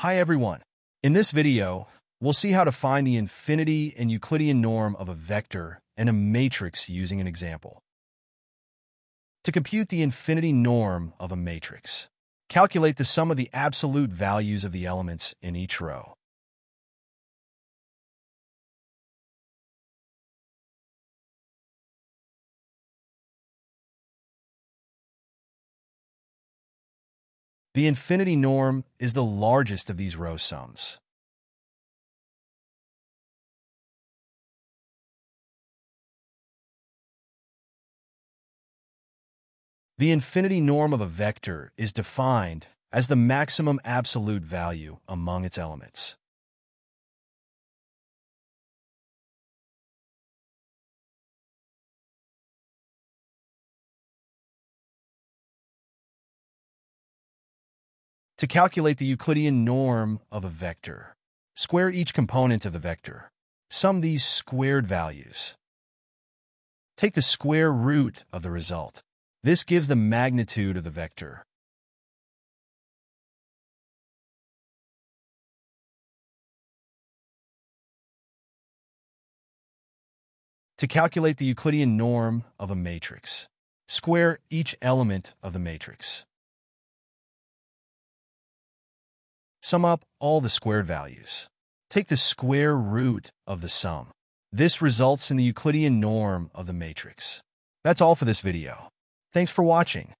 Hi everyone. In this video, we'll see how to find the infinity and Euclidean norm of a vector and a matrix using an example. To compute the infinity norm of a matrix, calculate the sum of the absolute values of the elements in each row. The infinity norm is the largest of these row sums. The infinity norm of a vector is defined as the maximum absolute value among its elements. To calculate the Euclidean norm of a vector, square each component of the vector. Sum these squared values. Take the square root of the result. This gives the magnitude of the vector. To calculate the Euclidean norm of a matrix, square each element of the matrix. Sum up all the squared values. Take the square root of the sum. This results in the Euclidean norm of the matrix. That's all for this video. Thanks for watching.